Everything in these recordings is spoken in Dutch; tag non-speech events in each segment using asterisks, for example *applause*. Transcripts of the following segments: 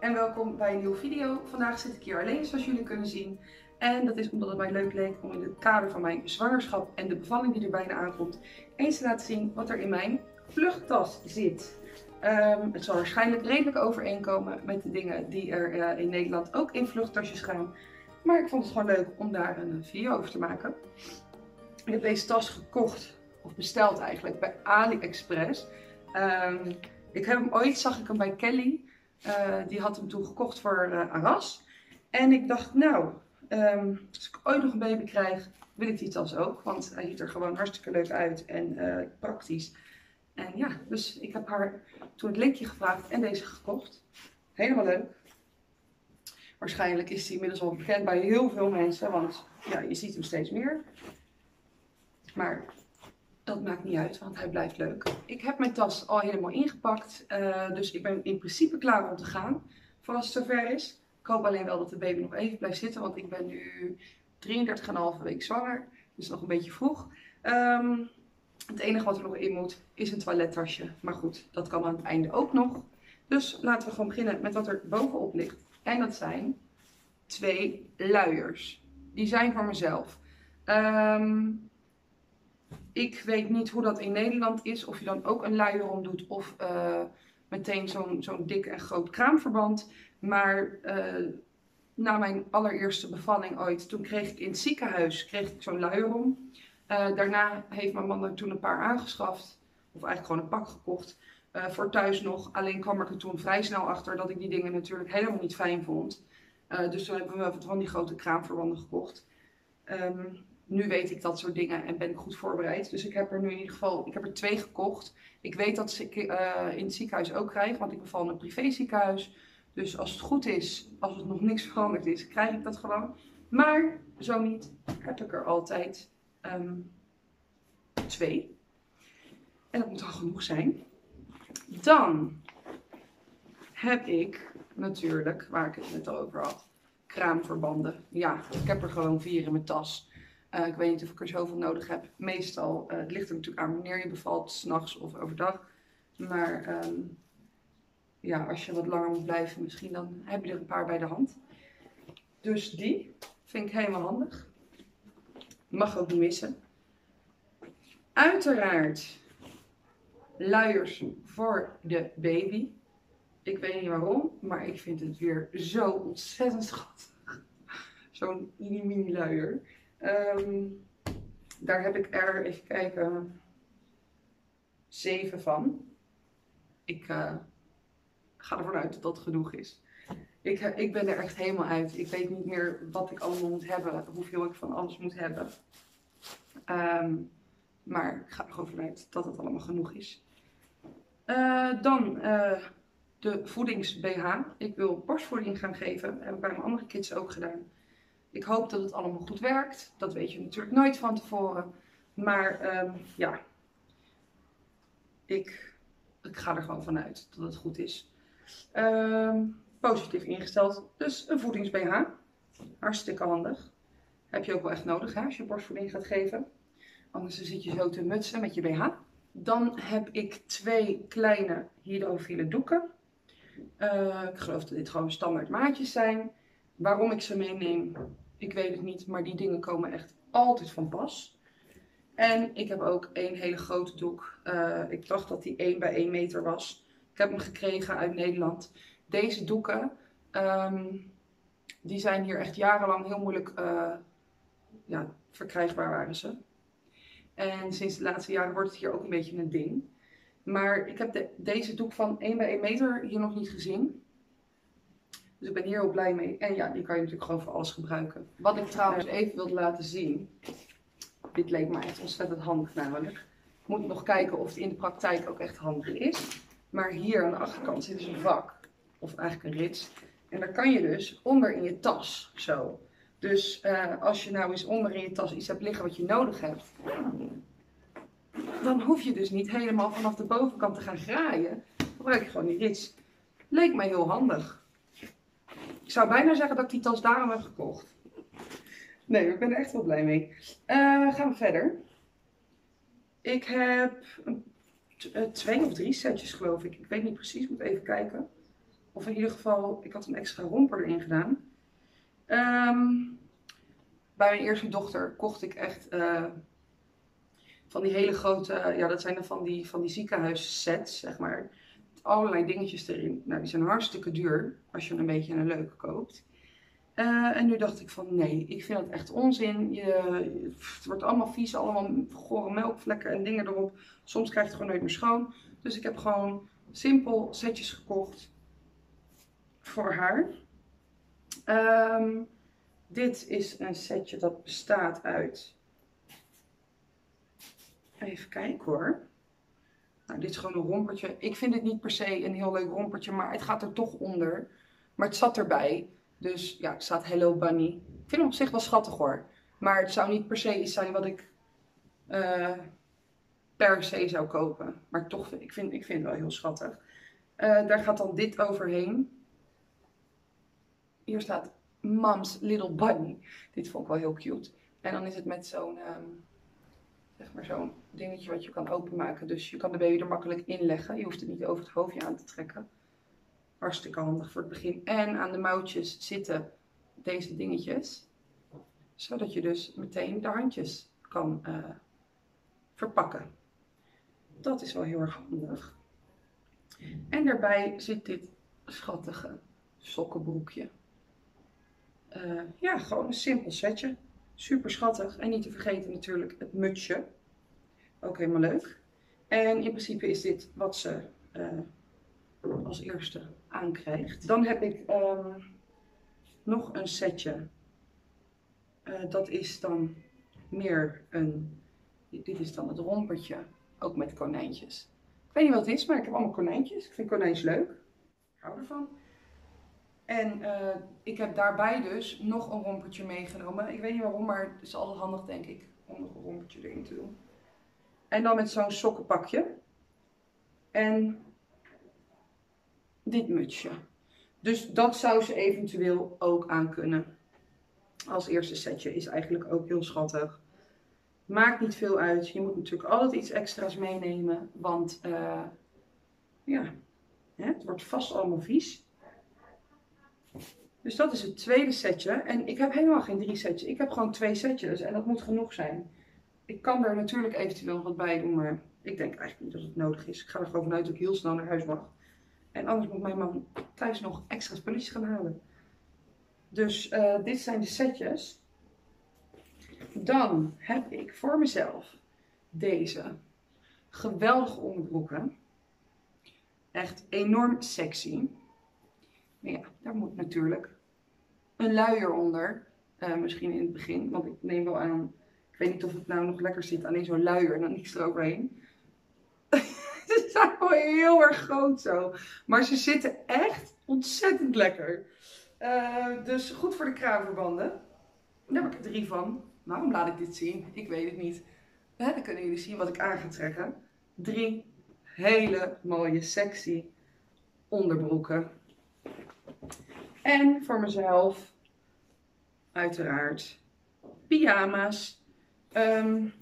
En welkom bij een nieuwe video. Vandaag zit ik hier alleen zoals jullie kunnen zien. En dat is omdat het mij leuk leek om in het kader van mijn zwangerschap en de bevalling die er bijna aankomt, eens te laten zien wat er in mijn vluchttas zit. Ehm, het zal waarschijnlijk redelijk overeenkomen met de dingen die er uh, in Nederland ook in vluchttasjes gaan. Maar ik vond het gewoon leuk om daar een video over te maken. Ik heb deze tas gekocht, of besteld eigenlijk, bij AliExpress. Um, ik heb hem ooit, zag ik hem bij Kelly. Uh, die had hem toen gekocht voor uh, Aras. En ik dacht, nou, um, als ik ooit nog een baby krijg, wil ik die tas ook. Want hij ziet er gewoon hartstikke leuk uit en uh, praktisch. En ja, dus ik heb haar toen het linkje gevraagd en deze gekocht. Helemaal leuk. Waarschijnlijk is hij inmiddels al bekend bij heel veel mensen, want ja, je ziet hem steeds meer. Maar dat maakt niet uit, want hij blijft leuk. Ik heb mijn tas al helemaal ingepakt, uh, dus ik ben in principe klaar om te gaan. Voor als het zover is. Ik hoop alleen wel dat de baby nog even blijft zitten, want ik ben nu 33,5 week zwanger. Dus nog een beetje vroeg. Um, het enige wat er nog in moet is een toilettasje. Maar goed, dat kan aan het einde ook nog. Dus laten we gewoon beginnen met wat er bovenop ligt. En dat zijn twee luiers. Die zijn voor mezelf. Um, ik weet niet hoe dat in Nederland is. Of je dan ook een luier om doet of uh, meteen zo'n zo'n dik en groot kraamverband. Maar uh, na mijn allereerste bevalling ooit, toen kreeg ik in het ziekenhuis kreeg ik zo'n luier om. Uh, daarna heeft mijn man er toen een paar aangeschaft. Of eigenlijk gewoon een pak gekocht. voor thuis nog. Alleen kwam ik er toen vrij snel achter dat ik die dingen natuurlijk helemaal niet fijn vond. dus toen hebben we van die grote kraamverbanden gekocht. Um, nu weet ik dat soort dingen en ben ik goed voorbereid. Dus ik heb er nu in ieder geval, ik heb er twee gekocht. Ik weet dat ik uh, in het ziekenhuis ook krijg, want ik beval in een privéziekenhuis. Dus als het goed is, als het nog niks veranderd is, krijg ik dat gewoon. Maar zo niet, heb ik er altijd um, twee. En dat moet al genoeg zijn. Dan heb ik natuurlijk, waar ik het net al over had, kraamverbanden. Ja, ik heb er gewoon vier in mijn tas. Uh, ik weet niet of ik er zoveel nodig heb. Meestal, uh, het ligt er natuurlijk aan wanneer je bevalt, s'nachts of overdag. Maar um, ja, als je wat langer moet blijven, misschien dan heb je er een paar bij de hand. Dus die vind ik helemaal handig. Mag ook niet missen. Uiteraard luiers voor de baby. Ik weet niet waarom, maar ik vind het weer zo ontzettend schattig. Zo'n mini-mini luier. Um, daar heb ik er, even kijken, zeven van. Ik uh, ga ervan uit dat dat genoeg is. Ik, uh, ik ben er echt helemaal uit. Ik weet niet meer wat ik allemaal moet hebben, hoeveel ik van alles moet hebben. Um, maar ik ga er gewoon vanuit dat het allemaal genoeg is. Uh, dan de voedings-BH. Ik wil borstvoeding gaan geven. Dat heb ik bij mijn andere kids ook gedaan. Ik hoop dat het allemaal goed werkt. Dat weet je natuurlijk nooit van tevoren. Maar um, ja, ik, ik ga er gewoon vanuit dat het goed is. Um, positief ingesteld. Dus een voedings-BH. Hartstikke handig. Heb je ook wel echt nodig als je borstvoeding gaat geven. Anders zit je zo te mutsen met je BH. Dan heb ik twee kleine hydrofiele doeken. Uh, ik geloof dat dit gewoon standaard maatjes zijn. Waarom ik ze meeneem, ik weet het niet, maar die dingen komen echt altijd van pas. En ik heb ook een hele grote doek. Uh, ik dacht dat die 1 bij 1 meter was. Ik heb hem gekregen uit Nederland. Deze doeken, um, die zijn hier echt jarenlang heel moeilijk uh, ja, verkrijgbaar waren ze. En sinds de laatste jaren wordt het hier ook een beetje een ding. Maar ik heb de, deze doek van 1 bij 1 meter hier nog niet gezien. Dus ik ben hier heel blij mee. En ja, die kan je natuurlijk gewoon voor alles gebruiken. Wat ik trouwens even wilde laten zien. Dit leek me echt ontzettend handig namelijk. Ik moet nog kijken of het in de praktijk ook echt handig is. Maar hier aan de achterkant zit dus een vak. Of eigenlijk een rits. En daar kan je dus onder in je tas zo. Dus uh, als je nou eens onder in je tas iets hebt liggen wat je nodig hebt. Dan hoef je dus niet helemaal vanaf de bovenkant te gaan graaien. Gebruik je gewoon die rits. Leek mij heel handig. Ik zou bijna zeggen dat ik die tas daarom heb gekocht. Nee, ik ben er echt wel blij mee. Uh, gaan we verder. Ik heb uh, twee of drie setjes geloof ik. Ik weet niet precies, moet even kijken. Of in ieder geval, ik had een extra romper erin gedaan. Ehm, bij mijn eerste dochter kocht ik echt eh, van die hele grote, ja dat zijn dan van die, van die ziekenhuissets, zeg maar. Allerlei dingetjes erin. Nou, die zijn hartstikke duur als je een beetje een leuke koopt. Eh, en nu dacht ik van nee, ik vind het echt onzin. Je, het wordt allemaal vies, allemaal gore melkvlekken en dingen erop. Soms krijg je het gewoon nooit meer schoon. Dus ik heb gewoon simpel setjes gekocht voor haar. Ehm, dit is een setje dat bestaat uit. Even kijken hoor. Nou, dit is gewoon een rompertje. Ik vind het niet per se een heel leuk rompertje, maar het gaat er toch onder. Maar het zat erbij. Dus ja, het staat Hello Bunny. Ik vind hem op zich wel schattig hoor. Maar het zou niet per se iets zijn wat ik uh, per se zou kopen. Maar toch, ik vind, ik vind het wel heel schattig. Uh, daar gaat dan dit overheen. Hier staat Mom's Little Bunny. Dit vond ik wel heel cute. En dan is het met zo'n um, zeg maar zo'n dingetje wat je kan openmaken. Dus je kan de baby er makkelijk in leggen. Je hoeft het niet over het hoofdje aan te trekken. Hartstikke handig voor het begin. En aan de mouwtjes zitten deze dingetjes. Zodat je dus meteen de handjes kan uh, verpakken. Dat is wel heel erg handig. En daarbij zit dit schattige sokkenbroekje. Uh, ja, gewoon een simpel setje. Super schattig. En niet te vergeten natuurlijk het mutsje. Ook helemaal leuk. En in principe is dit wat ze uh, als eerste aankrijgt. Dan heb ik um, nog een setje. Uh, dat is dan meer een... Dit is dan het rompertje. Ook met konijntjes. Ik weet niet wat het is, maar ik heb allemaal konijntjes. Ik vind konijns leuk. Ik hou ervan. En uh, ik heb daarbij dus nog een rompertje meegenomen. Ik weet niet waarom, maar het is altijd handig denk ik om nog een rompertje erin te doen. En dan met zo'n sokkenpakje. En dit mutsje. Dus dat zou ze eventueel ook aan kunnen. Als eerste setje is eigenlijk ook heel schattig. Maakt niet veel uit. Je moet natuurlijk altijd iets extra's meenemen. Want uh, ja, het wordt vast allemaal vies. Dus dat is het tweede setje. En ik heb helemaal geen drie setjes. Ik heb gewoon twee setjes. En dat moet genoeg zijn. Ik kan er natuurlijk eventueel wat bij doen. Maar ik denk eigenlijk niet dat het nodig is. Ik ga er gewoon vanuit dat ik heel snel naar huis mag. En anders moet mijn man thuis nog extra spulletjes gaan halen. Dus uh, dit zijn de setjes. Dan heb ik voor mezelf deze geweldige onderbroeken. Echt enorm sexy. Maar ja, daar moet natuurlijk een luier onder. Uh, misschien in het begin, want ik neem wel aan, ik weet niet of het nou nog lekker zit, alleen zo'n luier en dan niets eroverheen. *laughs* ze zijn wel heel erg groot zo. Maar ze zitten echt ontzettend lekker. Uh, dus goed voor de kraanverbanden. Daar heb ik er drie van. Waarom laat ik dit zien? Ik weet het niet. Hè, dan kunnen jullie zien wat ik aan ga trekken. Drie hele mooie, sexy onderbroeken. En voor mezelf, uiteraard, pyjama's. Um,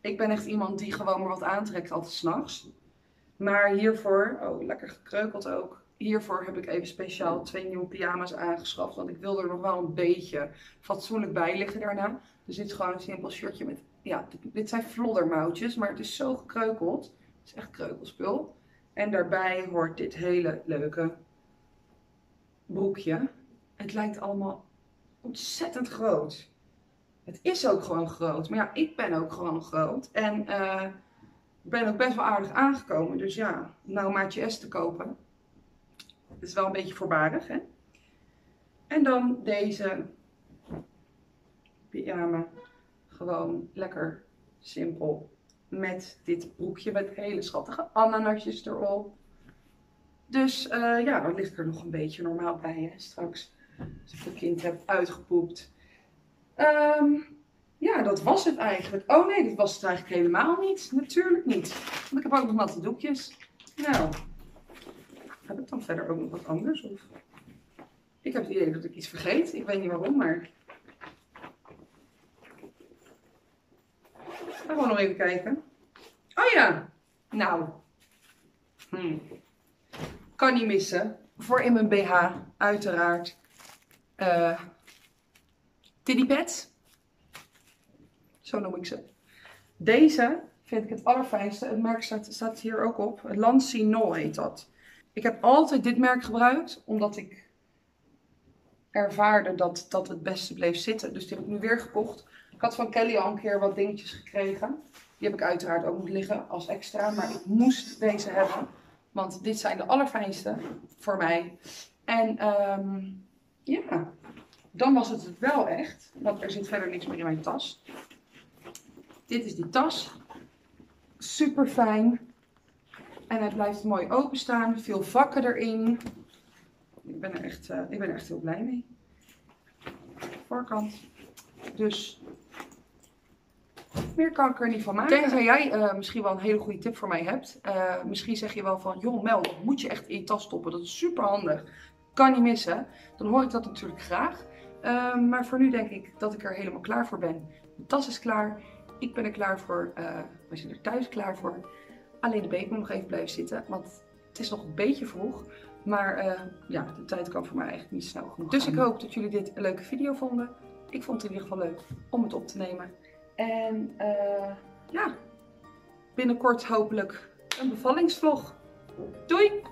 ik ben echt iemand die gewoon maar wat aantrekt, altijd s'nachts. Maar hiervoor, oh lekker gekreukeld ook. Hiervoor heb ik even speciaal twee nieuwe pyjama's aangeschaft. Want ik wil er nog wel een beetje fatsoenlijk bij liggen daarna. Dus dit is gewoon een simpel shirtje met, ja, dit zijn floddermouwtjes. Maar het is zo gekreukeld. Het is echt kreukelspul. En daarbij hoort dit hele leuke broekje. Het lijkt allemaal ontzettend groot. Het is ook gewoon groot. Maar ja, ik ben ook gewoon groot. En uh, ben ook best wel aardig aangekomen. Dus ja, nou maatje S te kopen. Het is wel een beetje voorbarig, hè? En dan deze pyjama. Gewoon lekker simpel. Met dit broekje met hele schattige ananasjes erop. Dus uh, ja, dan ligt er nog een beetje normaal bij hè, straks. Als ik het kind heb uitgepoept. Um, ja, dat was het eigenlijk. Oh nee, dit was het eigenlijk helemaal niet. Natuurlijk niet. Want ik heb ook nog natte doekjes. Nou, heb ik dan verder ook nog wat anders? Of... Ik heb het idee dat ik iets vergeet. Ik weet niet waarom, maar... Gaan we nog even kijken. Oh ja, nou. Hm. Kan niet missen. voor in mijn BH, uiteraard. Uh, titty pads. Zo noem ik ze. Deze vind ik het allerfijnste. Het merk staat, staat hier ook op. Lancino heet dat. Ik heb altijd dit merk gebruikt, omdat ik ervaarde dat dat het beste bleef zitten. Dus die heb ik nu weer gekocht. Ik had van Kelly al een keer wat dingetjes gekregen. Die heb ik uiteraard ook moeten liggen als extra. Maar ik moest deze hebben. Want dit zijn de allerfijnste voor mij. En um, ja, dan was het wel echt. Want er zit verder niks meer in mijn tas. Dit is die tas. Super fijn. En het blijft mooi openstaan. Veel vakken erin. Ik ben er echt, uh, ik ben er echt heel blij mee. Voorkant. Dus meer kan ik er niet van maken. Tenzij jij uh, misschien wel een hele goede tip voor mij hebt. Uh, misschien zeg je wel van, joh Mel, dat moet je echt in je tas stoppen. Dat is super handig. Kan niet missen. Dan hoor ik dat natuurlijk graag. Uh, maar voor nu denk ik dat ik er helemaal klaar voor ben. De tas is klaar. Ik ben er klaar voor. we zijn er thuis klaar voor. Alleen de beek moet nog even blijven zitten. Want het is nog een beetje vroeg. Maar ja, de tijd kan voor mij eigenlijk niet snel genoeg. Dus ik hoop dat jullie dit een leuke video vonden. Ik vond het in ieder geval leuk om het op te nemen. En uh, ja, binnenkort hopelijk een bevallingsvlog. Doei!